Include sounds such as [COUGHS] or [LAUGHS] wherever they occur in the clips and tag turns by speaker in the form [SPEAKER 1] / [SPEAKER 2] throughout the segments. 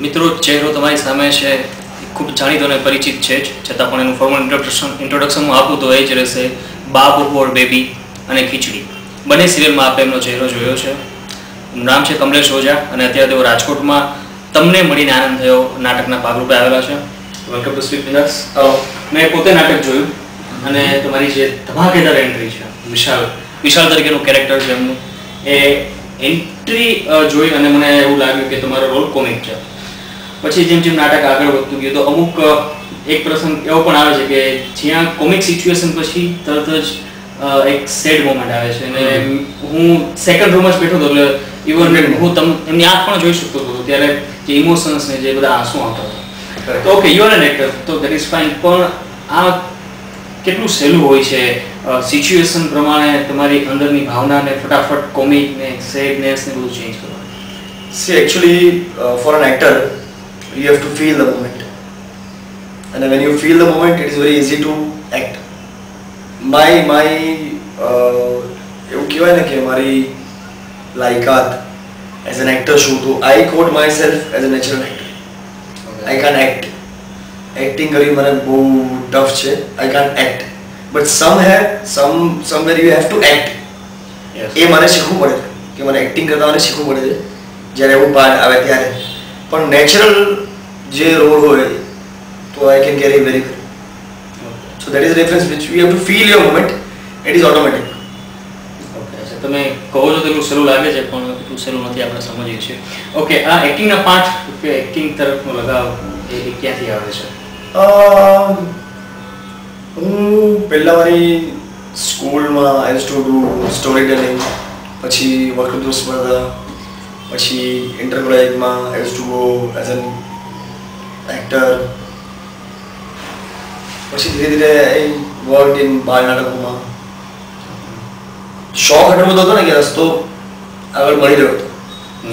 [SPEAKER 1] મિત્રો, ચહેરો તમારી સામે છે. ખૂબ જાણીતો અને પરિચિત છે જ. છતાં પણ એનું ફોર્મલ ઇન્ટ્રોડક્શન ઇન્ટ્રોડક્શન હું આપું તો એ જ રહેશે. બાપ ઓર બેબી અને ખીચડી. બંને સિરિયલમાં આપણે એમનો ચહેરો જોયો છે. નામ છે કમલેશ ઓઝા અને અત્યારે તેઓ રાજકોટમાં તમને મળીને આનંદ થયો નાટકના ભાગરૂપે આવેલા છે. વેલકમ ટુ સ્વીટ વિનર્સ મેં પોતે નાટક જોયું અને તમારી જે ધમાકેદાર એન્ટ્રી છે, વિશાલ વિશાલ તરીકેનું કેરેક્ટર છે એમનું. એ એન્ટ્રી જોઈ અને મને એવું લાગ્યું કે તમારો રોલ કોમિક છે. પછી જેમ જેમ નાટક આગળ વધતું ગયું તો અમુક એક પ્રસંગ એવો પણ આવે છે કે જ્યાં કોમિક સિચ્યુએશન પછી તરત જ એક સેડ મોમેન્ટ આવે છે. અને હું સેકન્ડ રૂમમાં જ બેઠો હતો એટલે ઇવન હું તમ એમની આંખ પણ જોઈ શકતો હતો. ત્યારે જે ઇમોશન્સ ને જે બધા આંસુ આવતા હતા. તો okay you are an actor તો દેટ ઇઝ ફાઇન પણ આ કેટલું સહેલું હોય છે? સિચ્યુએશન પ્રમાણે તમારી અંદરની ભાવનાને ફટાફટ કોમિક ને સેડનેસ ને બધું ચેન્જ
[SPEAKER 2] કરવા. See actually for an actor, you have to feel the moment. And when you feel the moment, it is very easy to act. My, my, uh, એવું કહેવાય ને કે મારી લાયકાત એઝ એન એક્ટર શું તો I quote myself as a natural actor I can act acting કરવી મને બહુ ટફ છે. આઈ કાન act but some he some somewhere you have to act એ મને શીખવું પડે કે મને એક્ટિંગ કરતા મને શીખવું પડે છે. જ્યારે એવું પાર્ટ આવે ત્યારે. પણ નેચરલ જે રોડ હોય તો I can carry very good so that is reference which you have to feel your moment it is automatic
[SPEAKER 1] okay તમે કહો છો તો એટલું સહેલું લાગે છે પણ એટલું સહેલું નથી આપણે સમજીએ છીએ. ઓકે આ એક્ટિંગના પાંચ કે એક્ટિંગ તરફનો લગાવ એ એ ક્યાંથી આવે છે?
[SPEAKER 2] હું પહેલાં મારી સ્કૂલમાં I to do story telling પછી વક્તૃત્વ સ્પર્ધા પછી inter as to go as an actor પછી ધીરે ધીરે આઈ વર્ક ઇન બાળ નાટકોમાં. શોખ એટલો બધો હતો ને કે રસ્તો આગળ મળી રહ્યો હતો.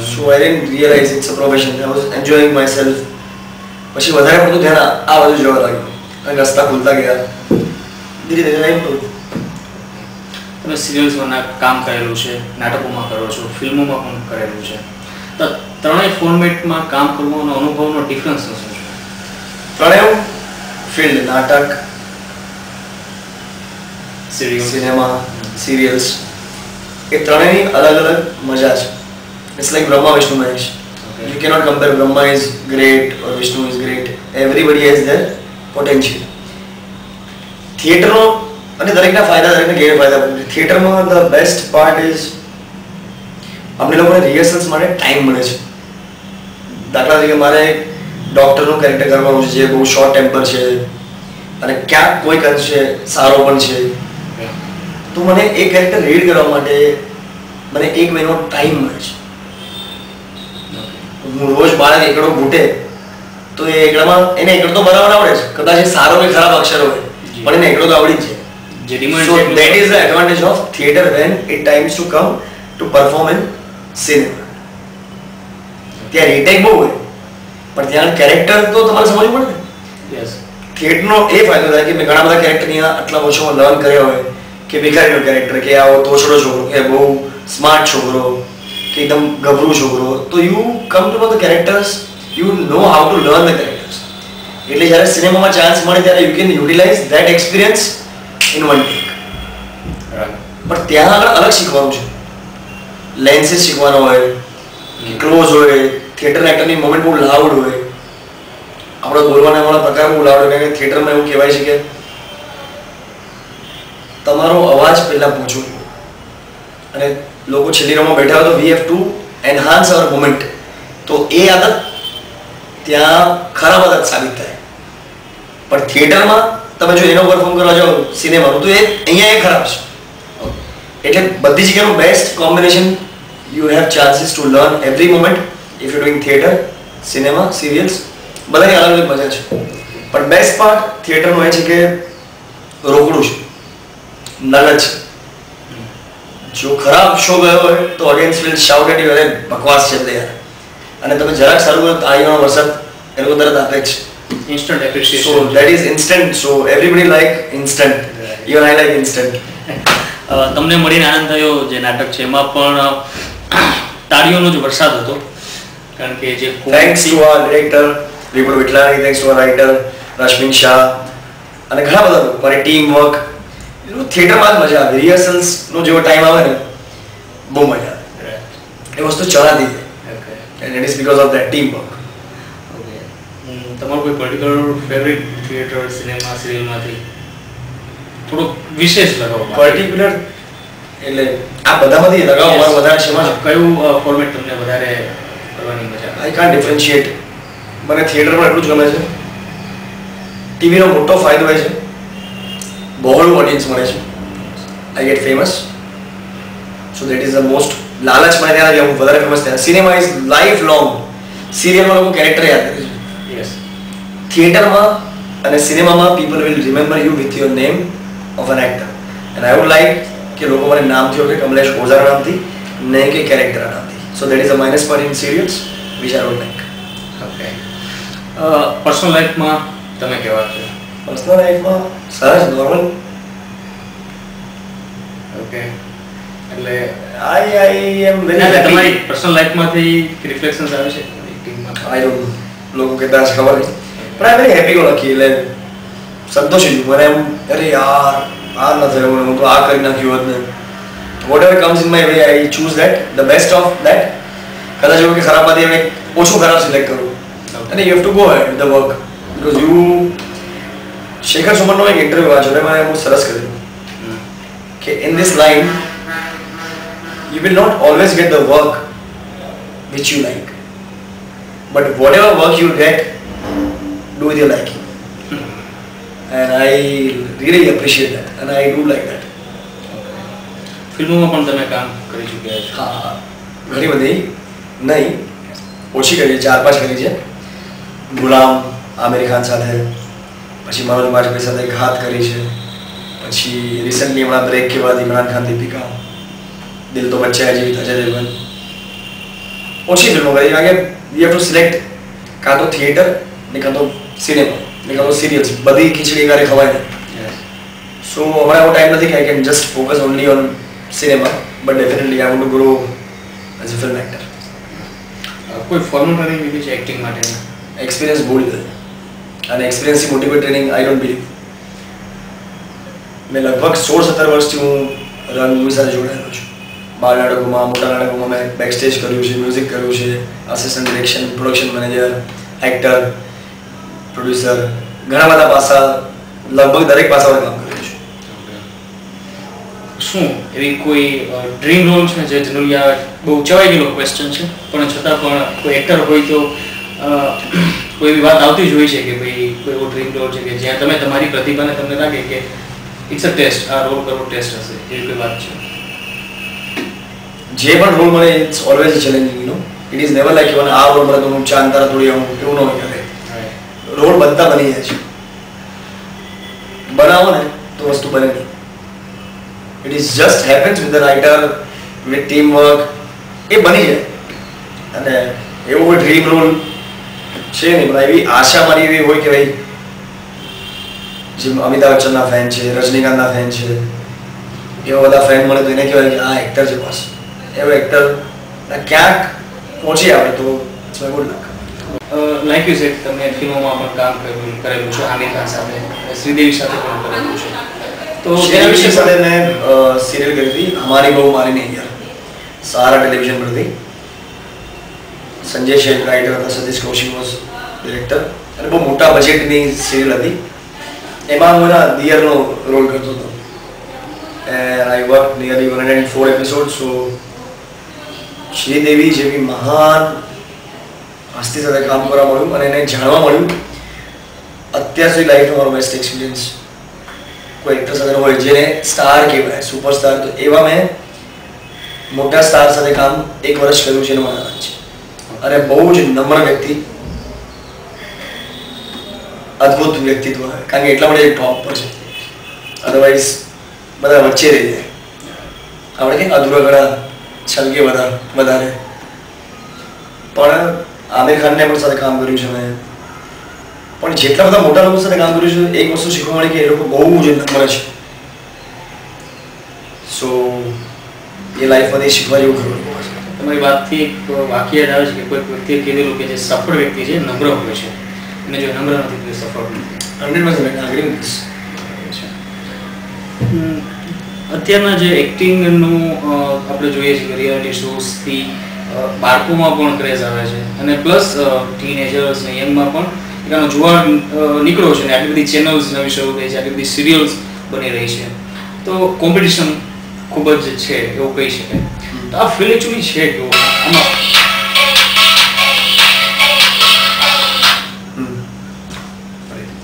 [SPEAKER 2] So I didn't realise it's a profession I was enjoying myself પછી વધારે પડતું ધ્યાન આ બાજુ જવા લાગ્યું. અને રસ્તા ખુલતા ગયા. ધીરે ધીરે આઈ
[SPEAKER 1] તમે સિરિયલ્સમાં કામ કરેલું છે નાટકોમાં કરો છો ફિલ્મોમાં પણ કરેલું છે. તો ત્રણેય ફોર્મેટમાં કામ કરવાનો અનુભવનો ડિફરન્સ શું છે?
[SPEAKER 2] ત્રણેય ફિલ્ડ નાટક
[SPEAKER 1] સિરિયલ
[SPEAKER 2] સિનેમા સિરિયલ્સ એ ત્રણેયની અલગ અલગ મજા છે. It's like Brahma Vishnu Mahesh. You cannot compare Brahma is great or Vishnu is great everybody has their potential થિયેટરનો અને દરેકના ફાયદા દરેકના ગેરફાયદા. થિયેટરમાં ધ બેસ્ટ પાર્ટ ઇઝ અમને લોકોને રિહર્સલ્સ માટે ટાઈમ મળે છે. દાખલા તરીકે મારે ડૉક્ટરનું કેરેક્ટર કરવાનું છે જે બહુ શોર્ટ ટેમ્પર છે અને ક્યાંક કોઈક છે સારો પણ છે. તો મને એ કેરેક્ટર રીડ કરવા માટે મને એક મહિનો ટાઈમ મળે છે. હું રોજ બાળક એકડો ઘૂંટે તો એ એકડામાં એને એકડો તો બરાબર આવડે છે કદાચ એ સારો કે ખરાબ અક્ષર હોય પણ એને એકડો તો આવડી જે છે
[SPEAKER 1] demand
[SPEAKER 2] so that is the advantage of theatre when it times to come to perform in cinema ત્યાં રીટેક બહુ હોય પણ ત્યાં કેરેક્ટર તો તમારે સમજવું પડે
[SPEAKER 1] યસ
[SPEAKER 2] થિયેટરનો એ ફાયદો થાય કે મેં ઘણા બધા કેરેક્ટર અહીંયા આટલા વર્ષો લર્ન કર્યા હોય કે ભિખારીનો કેરેક્ટર કે આવો તોછડો છોકરો કે બહુ સ્માર્ટ છોકરો કે એકદમ ગભરું છોકરો તો you come to know the characters you know how to learn the characters એટલે જ્યારે સિનેમામાં ચાન્સ મળે ત્યારે you can utilise that experience in પણ ત્યાં આગળ અલગ શીખવાનું છે. લેન્સીસ શીખવાનો હોય ક્લોઝ હોય થિયેટર એક્ટરની મોમેન્ટ બહુ લાઉડ હોય. આપણો બોલવાના વાળા પ્રકાર બહુ લાઉડ હોય થિયેટરમાં એવું કહેવાય છે કે તમારો અવાજ પહેલાં પહોંચવો અને લોકો છેલ્લી રોમાં બેઠા હોય તો we have to enhance our moment તો એ આદત ત્યાં ખરાબ આદત સાબિત થાય. પણ થિયેટરમાં તમે જો એનો પરફોર્મ કરવા જાઓ સિનેમાનું તો એ અહીંયા એ ખરાબ છે. એટલે બધી જગ્યાનું best combination you have chances to learn every moment if you doing theatre cinema serials બધાની અલગ અલગ મજા છે. પણ બેસ્ટ પાર્ટ થિયેટરનું એ છે કે રોકડું છે. નલજ છે. જો ખરાબ શો ગયો હોય, તો audience will shout at you અરે, બકવાસ છે તૈયાર અને તમે જરાક સારું કરો તાળીઓનો વરસાદ એ લોકો તરત આપે જ છે
[SPEAKER 1] instant
[SPEAKER 2] So that is instant. So everybody like instant.
[SPEAKER 1] Right.
[SPEAKER 2] Even I like instant. [LAUGHS]
[SPEAKER 1] તમને મળીને આનંદ થયો જે નાટક છે એમાં પણ તાળીઓનો જ વરસાદ હતો. કારણ કે જે
[SPEAKER 2] thanks to our director Vipul Vithlani thanks to our writer Rashmin Shah અને ઘણા બધા લોકો. મારી ટીમ વર્ક થિયેટરમાં જ મજા આવે. રિહર્સલ્સનો જેવો ટાઈમ આવે ને બહુ મજા આવે. એ વસ્તુ ચલાતી
[SPEAKER 1] okay
[SPEAKER 2] and it is because of that team work
[SPEAKER 1] તમારું કોઈ પર્ટિક્યુલર ફેવરિટ થિયેટર સિનેમા સિરિયલમાંથી થોડુંક વિશેષ લગાવો
[SPEAKER 2] પર્ટિક્યુલર એટલે આ બધામાંથી લગાવો મારો વધારે શેમાં છે?
[SPEAKER 1] કયું ફોર્મેટ તમને વધારે કરવાની મજા
[SPEAKER 2] આઈ કાન ડિફરન્શિએટ મને થિયેટરમાં એટલું જ ગમે છે. ટીવીનો મોટો ફાયદો એ છે બહોળું ઓડિયન્સ મળે છે. I get famous so that is the most લાલચ મને ત્યાં હું વધારે ફેમસ થયા સિનેમા ઇઝ લાઈફ લોંગ સિરિયલમાં લોકો કેરેક્ટર યાદ કરે છે. થિયેટરમાં અને સિનેમામાં people will remember you with your name of an actor and I would like કે લોકો મને નામથી ઓળખે કમલેશ ઓઝાના નામથી નહીં કે કેરેક્ટરના નામથી. So that is a minus point in serials which I would like
[SPEAKER 1] okay personal લાઈફમાં તમે કેવા છો?
[SPEAKER 2] પર્સનલ લાઈફમાં સહજ નોર્મલ
[SPEAKER 1] ઓકે એટલે
[SPEAKER 2] આઈ આઈ એમ વેરી
[SPEAKER 1] તમારી પર્સનલ લાઈફમાંથી રિફ્લેક્શન્સ આવે છે ટીમમાં
[SPEAKER 2] આઈ ડોન્ટ લોકો કહેતા છે ખબર નહીં. પણ આઈ વેરી હેપી ગો લખી એટલે સંતોષી છું મને એમ અરે યાર આ ન થયું હું તો આ કરી નાખ્યું હોત ને whatever comes in my way I choose that the best of that કદાચ એવું કે ખરાબમાંથી અમે ઓછું ખરાબ સિલેક્ટ કરું અને you have to go head the work because you Shekhar સુમનનો એક ઇન્ટરવ્યુ વાંચ્યો અને મને બહુ સરસ કર્યું કે in this line you will not always get the work which you like. But whatever work you get do with your liking. And i really appreciate that and i do like that.
[SPEAKER 1] ફિલ્મોમાં પણ તમે કામ કરી ચૂક્યા છો.
[SPEAKER 2] હા ઘણી બધી. નહીં ઓછી કરી ચાર પાંચ કરી છે ગુલામ આમિર ખાન સાથે. પછી મનોજ બાજપેયી સાથે ઘાત કરી છે. પછી રિસન્ટલી હમણાં બ્રેક કે બાદ ઇમરાન ખાન દીપિકા. દિલ તો બચ્ચા હે જીવિત અજય દેવગન. ઓછી ફિલ્મો કરી. કારણ કે વી હેવ ટુ સિલેક્ટ કાં તો થિયેટર ને કાં તો સિનેમા મેં તો સિરિયલ્સ બધી ખીચડી કારે ખવાય. ને સો હમણાં એવો ટાઈમ નથી કે I can just focus only on cinema but definitely I want to grow as a film actor
[SPEAKER 1] કોઈ ફોર્મલ ટ્રેનિંગ લીધી છે એક્ટિંગ માટે?
[SPEAKER 2] એક્સપિરિયન્સ બહુ લીધો. અને એક્સપિરિયન્સથી મોટી કોઈ ટ્રેનિંગ આઈ ડોન્ટ બિલીવ મેં લગભગ સોળ સત્તર વર્ષથી હું રન મૂવી સાથે જોડાયેલો છું. બાળ નાટકોમાં મોટા નાટકોમાં મેં બેક સ્ટેજ કર્યું છે મ્યુઝિક કર્યું છે assistant direction production manager actor producer ઘણા બધા પાસા લગભગ દરેક પાસાઓ કામ કર્યું છે.
[SPEAKER 1] શું એવી કોઈ ડ્રીમ રોલ છે જે જનરલી આ બહુ ચવાઈ ગયેલો ક્વેશ્ચન છે? પણ છતાં પણ કોઈ એક્ટર હોય તો કોઈ એવી વાત આવતી જ હોય છે કે ભાઈ કોઈ એવો ડ્રીમ રોલ છે કે જ્યાં તમે તમારી પ્રતિભાને તમને લાગે કે ઇટ્સ અ ટેસ્ટ આ રોલ કરવો ટેસ્ટ હશે એવી કોઈ વાત છે?
[SPEAKER 2] જે પણ રોલ મળે it's always challenging you know it is never like even આ રોલ મળે તો હું ચાંદ તારા તોડી આવું એવું ન હોય. રોલ બનતા બની જાય છે. બનાવો ને તો વસ્તુ બને નહીં. It is just happens with the writer with team work એ બની જાય. અને એવો કોઈ ડ્રીમ રોલ છે નહીં, પણ એવી આશા મારી એવી હોય કે ભાઈ, જેમ અમિતાભ બચ્ચનના ફેન છે, રજનીકાંતના ફેન છે, એવા બધા ફ્રેન્ડ મળે તો એને કહેવાય કે આ એક્ટર છે બસ એવો એક્ટર ક્યાંક પહોંચી આવે તો good luck
[SPEAKER 1] like you said તમે ફિલ્મોમાં પણ કામ કરેલું કરેલું છે આમિર ખાન સાથે શ્રીદેવી સાથે પણ કરેલું છે. તો એના વિશે
[SPEAKER 2] સાથે મેં સિરિયલ કરી હતી હમારી બહુ મારી નહીં યાર સારા ટેલિવિઝન પર હતી. સંજય શેખ રાઇટર હતા સતીશ કૌશિક વોઝ ડિરેક્ટર અને બહુ મોટા બજેટની સિરિયલ હતી. એમાં હું એના દિયરનો રોલ કરતો હતો. And I work nearly one and four episode so Sridevi જેવી મહાન હસ્તી સાથે કામ કરવા મળ્યું અને એને જાણવા મળ્યું. અત્યાર સુધી લાઈફનો મારો બેસ્ટ એક્સપિરિયન્સ કોઈ એક્ટર સાથે હોય જેને સ્ટાર કહેવાય સુપરસ્ટાર તો એવા મેં મોટા સ્ટાર સાથે કામ એક વર્ષ કર્યું છે એનો મને છે અને બહુ જ નમ્ર વ્યક્તિ, અદ્ભુત વ્યક્તિત્વ કારણ કે એટલા માટે ટોપ પર છે. અદરવાઇઝ બધા વચ્ચે રહી જાય. આપણે કે અધૂરા ગળા છલકે વધારે વધારે. પણ આમિર ખાનને પણ સાથે કામ કર્યું છે મેં પણ જેટલા બધા મોટા લોકો સાથે કામ કર્યું છે એક વસ્તુ શીખવા મળી કે એ લોકો બહુ જ નમ્ર છે. સો એ લાઈફમાંથી શીખવા જેવું ખરું
[SPEAKER 1] તમે તમારી વાતથી એક વાક્ય યાદ આવે છે કે કોઈ વ્યક્તિએ કીધેલું કે જે સફળ વ્યક્તિ છે નમ્ર હોય છે. અને જો નમ્ર નથી તો સફળ નથી.
[SPEAKER 2] હંડ્રેડ પર્સન્ટ આગળ
[SPEAKER 1] અત્યારના જે એક્ટિંગનું આપણે જોઈએ છીએ રિયાલિટી શોઝથી બાળકોમાં પણ ક્રેઝ આવે છે. અને પ્લસ ટીનેજર્સ ને યંગમાં પણ એનો જોવા નીકળ્યો છે ને. આટલી બધી ચેનલ્સ નવી શરૂ થઈ છે, આટલી બધી સિરિયલ્સ બની રહી છે. તો કોમ્પિટિશન ખૂબ જ છે એવું કહી શકાય. તો આ ફિલ્ડ એકચ્યુઅલી છે કેવો? આમાં?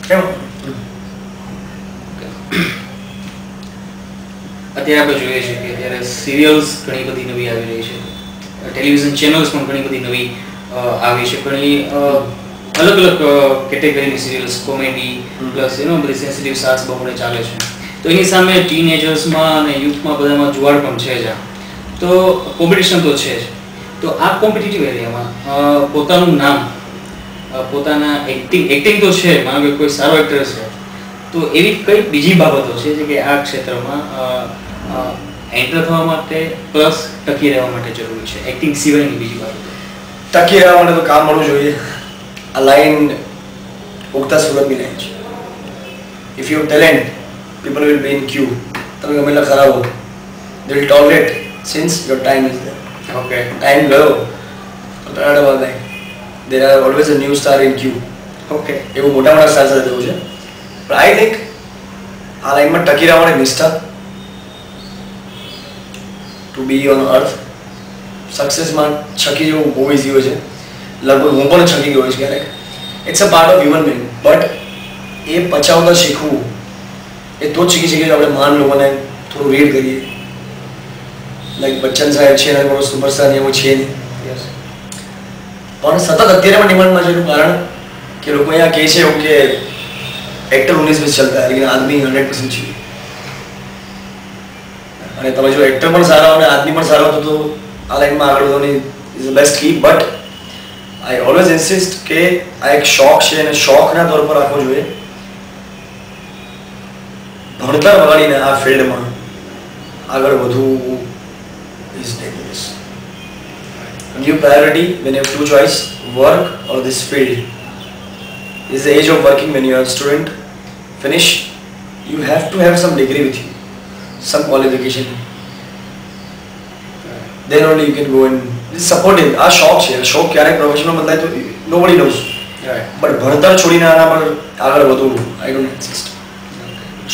[SPEAKER 1] [COUGHS] અત્યારે આપણે જોઈએ છીએ કે અત્યારે સિરિયલ્સ ઘણી બધી નવી આવી રહી છે. ટેલિવિઝન ચેનલ્સ પણ ઘણી બધી નવી આવી છે. ઘણી અલગ અલગ કેટેગરીની સિરિયલ્સ કોમેડી પ્લસ એનો બધી સેન્સિટિવ સાસ બહુને ચાલે છે. તો એની સામે ટીનેજર્સમાં અને યુથમાં બધામાં જુવાળ પણ છે જ આ. તો કોમ્પિટિશન તો છે જ. તો આ કોમ્પિટિટિવ એરિયામાં પોતાનું નામ પોતાના એક્ટિંગ એક્ટિંગ તો છે માનો કે કોઈ સારો એક્ટર છે. તો એવી કઈ બીજી બાબતો છે જે કે આ ક્ષેત્રમાં એન્ટર થવા માટે પ્લસ ટકી રહેવા માટે જરૂરી છે. એક્ટિંગ સિવાયની બીજી બાબતો.
[SPEAKER 2] ટકી રહેવા માટે તો કામ મળવું જોઈએ. આ લાઈન ઉગતા સુરતની લાઈન છે. If you talent people will be in queue તમે ગમે ખરાબ હો. They will tolerate since your time is there
[SPEAKER 1] okay
[SPEAKER 2] time ગયો ટનાડા બાદ નહીં. There are always a new star in queue
[SPEAKER 1] okay
[SPEAKER 2] એવું મોટા મોટા સ્ટાર સાથે થયું છે. પણ આઈ થિંક આ લાઈનમાં ટકી રહેવા માટે નિષ્ઠા ટુ બી ઓન અર્થ સક્સેસમાં છકી જવું બહુ ઇઝી હોય છે. લગભગ હું પણ છકી ગયો છું ક્યારેક. It's a part of human being but એ પચાવતા શીખવું એ તો જ શીખી શકીએ આપણે માન લોકોને થોડું રીડ કરીએ. લાઈક બચ્ચન સાહેબ છે એના કોઈ સુપરસ્ટાર એવું છે નહીં. પણ સતત અત્યારે પણ ડિમાન્ડમાં છે એનું કારણ કે લોકો અહીંયા કહે છે એવું કે એક્ટર ઉન્નીસ વીસ ચલતા લેકિન આદમી હંડ્રેડ પર્સન્ટ છીએ અને તમે જો એક્ટર પણ સારા અને આદમી પણ સારો હતો તો આ લાઈનમાં આગળ વધવાની is the best key but I always insist કે આ એક શોખ છે અને શોખના તોર પર રાખવો જોઈએ ભણતર વગાડીને આ ફિલ્ડમાં આગળ વધવું is dangerous when you have two choice work or this field is the age of working when you are a student finish you have to have some degree with you some qualification. Then only you can go and this is supporting આ શોખ છે. શોખ ક્યારેક professional બદલાય તો nobody knows. But ભણતર છોડીને આના પર આગળ વધવું આઈ ડોન્ટ એક્ઝિસ્ટ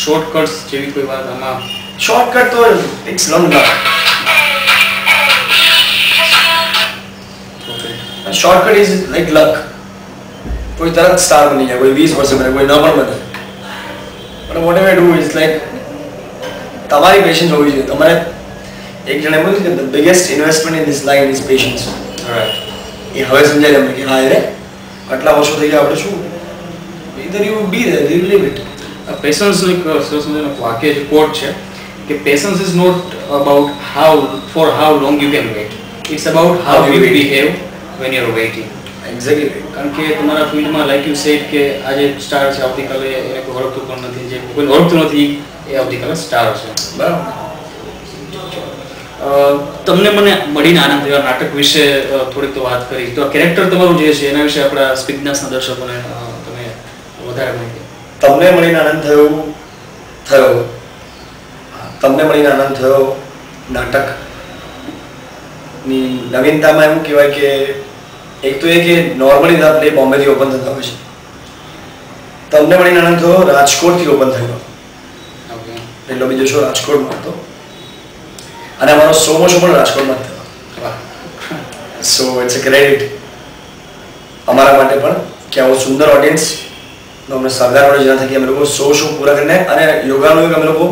[SPEAKER 1] શોર્ટકટ્સ જેવી કોઈ વાત આમાં?
[SPEAKER 2] શોર્ટકટ તો it's long
[SPEAKER 1] okay
[SPEAKER 2] shortcut is like luck કોઈ તરત સ્ટાર બની જાય કોઈ વીસ વર્ષે બને કોઈ ન પણ બને. But whatever do is like તમારી પેશન્સ હોવી જોઈએ. તમારે એક જણે બોલ્યું કે the biggest investment in this line is patience એ હવે સમજાય અમને કે હા રે. આટલા વર્ષો થઈ ગયા આપણે શું? Either you be there you leave it
[SPEAKER 1] પેશન્સનું એક સરસ મજાનો વાક્ય છે કોટ છે કે patience is not about how for how long you can wait it's about how you behave when you are waiting
[SPEAKER 2] exactly
[SPEAKER 1] કારણ કે તમારા ફિલ્ડમાં લાઈક યુ સેડ કે આજે સ્ટાર છે આવતીકાલે એને કોઈ ઓળખતું પણ નથી જે કોઈ ઓળખતું નથી એ આવતીકાલે સ્ટાર છે
[SPEAKER 2] બરાબર.
[SPEAKER 1] તમને મને મળીને આનંદ થયો નાટક વિશે થોડીક તો વાત કરી. તો કેરેક્ટર તમારું જે છે એના વિશે આપણા સ્પિગ્નાસના દર્શકોને તમે વધારે માહિતી
[SPEAKER 2] તમને મળીને આનંદ થયો? થયો. તમને મળીને આનંદ થયો નાટક? ની નવીનતામાં એવું કહેવાય કે એક તો એ કે નોર્મલી પ્લે બોમ્બેથી ઓપન થતા હોય છે. તમને મળીને આનંદ થયો? રાજકોટથી ઓપન થયો. પહેલો બીજો શો રાજકોટમાં હતો અને અમારો સોમો શો પણ રાજકોટમાં થયો સો ઇટ્સ અ ક્રેડિટ અમારા માટે પણ કે આવો સુંદર ઓડિયન્સ અમને સરદાર વડે જેના થકી અમે લોકો સો શો પૂરા કરીને અને યોગાનો યોગ અમે લોકો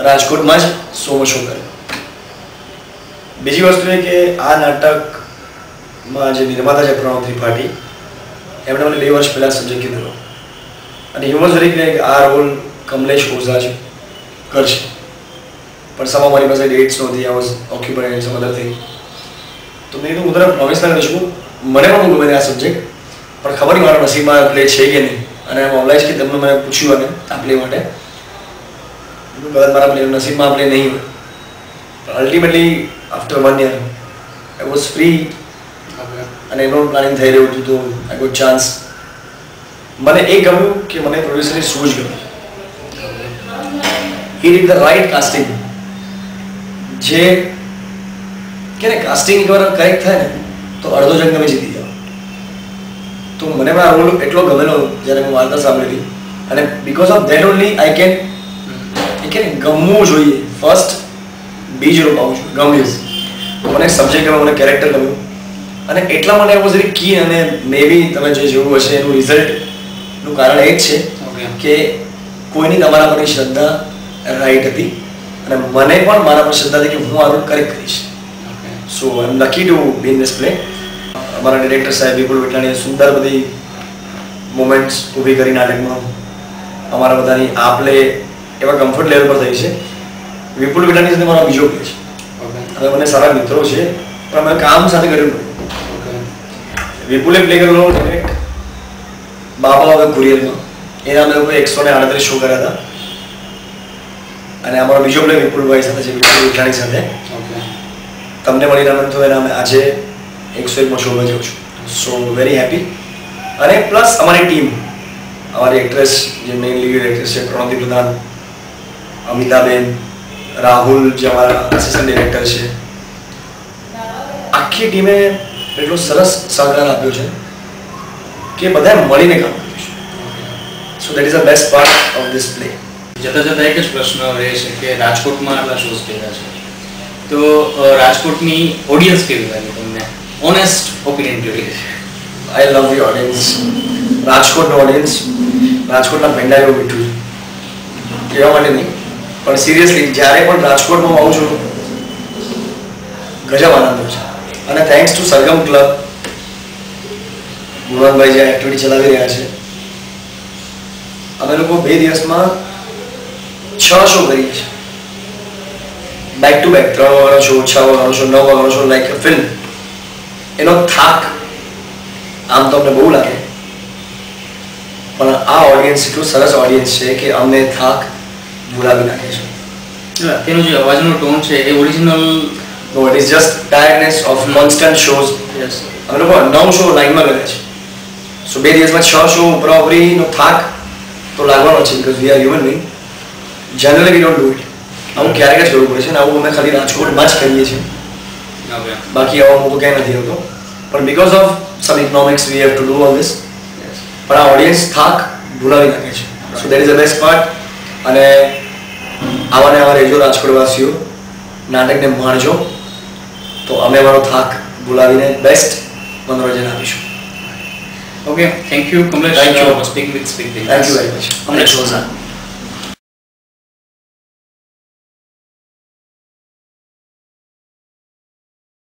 [SPEAKER 2] રાજકોટમાં જ સો શો કર્યો બીજી વસ્તુ એ કે આ નાટકમાં જે નિર્માતા છે પ્રણવ ત્રિપાઠી એમણે મને બે વર્ષ પહેલાં સબ્જેક્ટ કીધેલો અને હી વોઝ કે આ રોલ કમલેશ ઓઝા છે કરશે. પણ સમા મારી પાસે ડેટ્સ નહોતી I was occupied and some other thing તો મેં કીધું, હું તરફ કરી શકું મને પણ ગમે આ સબ્જેક્ટ પણ ખબર નહીં મારા નસીબમાં પ્લે છે કે નહીં. અને ઓનલાઈન કે તમને મને પૂછ્યું અને આ પ્લે માટે. કદાચ મારા પ્લે નસીબમાં પ્લે નહીં હોય. Ultimately after one year I was free અને એનું પ્લાનિંગ થઈ રહ્યું હતું, તો આઈ ગોટ ચાન્સ મને એ ગમ્યું કે મને પ્રોડ્યુસરની શૂઝ ગમી he did the right casting જે કે કાસ્ટિંગ એકવાર કરેક્ટ થાય ને તો અડધો જંગ તમે જીતી જાઓ. તો મને પણ આ એટલો ગમેલો જ્યારે હું વાર્તા સાંભળેલી. અને because of that only I can એ કે ગમવું જોઈએ. ફર્સ્ટ બીજ રોપાવું છું. ગમ્યું મને સબ્જેક્ટ ગમ્યો મને કેરેક્ટર ગમ્યું. અને એટલા માટે વોઝ વેરી કી અને મે બી તમે જે જોયું હશે એનું રિઝલ્ટનું કારણ એ જ છે કે કોઈની તમારા પરની શ્રદ્ધા રાઈટ હતી. અને મને પણ મારા પર શ્રદ્ધા હતી કે હું આનું કરેક્ટ કરીશ. So I am lucky to be in play અમારા ડિરેક્ટર સાહેબ વિપુલ વિઠલાણીએ સુંદર બધી મોમેન્ટ્સ ઊભી કરી નાટકમાં અમારા બધાની આપ લે એવા કમ્ફર્ટ લેવલ પર થઈ છે. વિપુલ વિઠલાણી સાથે મારો બીજો પ્લે છે અને મને સારા મિત્રો છે પણ અમે કામ સાથે કર્યું વિપુલે પ્લે કરેલો ડિરેક્ટ બાબા હવે કુરિયરમાં. એના અમે લોકો એકસો ને આડત્રીસ શો કર્યા હતા. અને અમારો બીજો પ્લે વિપુલભાઈ સાથે છે વિપુલ વિઠલાણી સાથે. તમને મળી આનંદ થયો અને અમે આજે એકસો એકમાં શોમાં જાઉં છું. સો વેરી હેપી અને પ્લસ અમારી ટીમ અમારી એક્ટ્રેસ જે મેઇન લીડ એક્ટ્રેસ છે પ્રણતિ પ્રધાન અમિતાબેન રાહુલ જે અમારા આસિસ્ટન્ટ ડિરેક્ટર છે. આખી ટીમે એટલો સરસ સહકાર આપ્યો છે કે બધાએ મળીને કામ કર્યું છે. So that is a best part of this play
[SPEAKER 1] જતા જતા એક જ પ્રશ્ન રહે છે કે રાજકોટમાં આટલા શોઝ કર્યા છે. તો રાજકોટની ઓડિયન્સ કેવી લાગી તમને? ઓનેસ્ટ ઓપિનિયન છે
[SPEAKER 2] આઈ લવ ધી ઓડિયન્સ રાજકોટનો ઓડિયન્સ રાજકોટના ભંડારીઓ મીઠું કહેવા માટે નહીં, પણ સિરિયસલી જ્યારે પણ રાજકોટમાં આવું છું, ગજબ આનંદ છે. અને થેન્ક્સ ટુ સરગમ ક્લબ ગુણવંતભાઈ જે એક્ટિવિટી ચલાવી રહ્યા છે, અમે લોકો બે દિવસમાં છ શો કરી છે. બેક ટુ બેક ત્રણ વાગ્યાનો શો છ વાગ્યાનો શો નવ વાગ્યાનો શો લાઈક ફિલ્મ એનો થાક આમ તો અમને બહુ લાગે. પણ આ ઓડિયન્સ એટલું સરસ ઓડિયન્સ છે કે અમને થાક ભૂલાવી નાખે છે.
[SPEAKER 1] તેનો જે અવાજનો ટોન છે એ original
[SPEAKER 2] no it is just tiredness of constant shows
[SPEAKER 1] yes
[SPEAKER 2] અમે લોકો નવ શો લાઈનમાં લગે છે સો બે દિવસમાં છ શો ઉપરાઉપરીનો થાક તો લાગવાનો છે because we are human being generally we don't do it આવું ક્યારેક જ કરવું પડે છે અને આવું અમે ખાલી રાજકોટમાં જ કરીએ છીએ. બાકી આવો મોકો ક્યાંય નથી હોતો. પણ because of some economics we have to do all this પણ આ ઓડિયન્સ થાક ભૂલાવી નાખે છે. So that is a best part અને આવાને આવા રહેજો રાજકોટવાસીઓ. નાટકને માણજો. તો અમે અમારો થાક ભૂલાવીને બેસ્ટ મનોરંજન આપીશું.
[SPEAKER 1] Okay thank you Kamlesh
[SPEAKER 2] Thank you.
[SPEAKER 1] Speak with speak
[SPEAKER 2] thank you very much
[SPEAKER 1] અમને
[SPEAKER 2] શોઝા